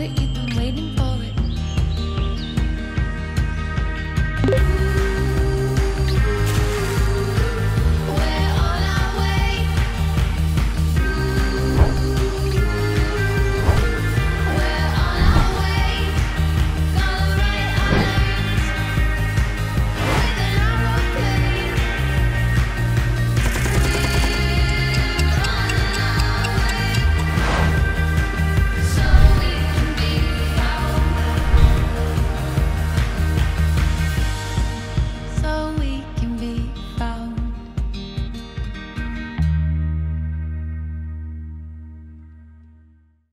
that you've been waiting for.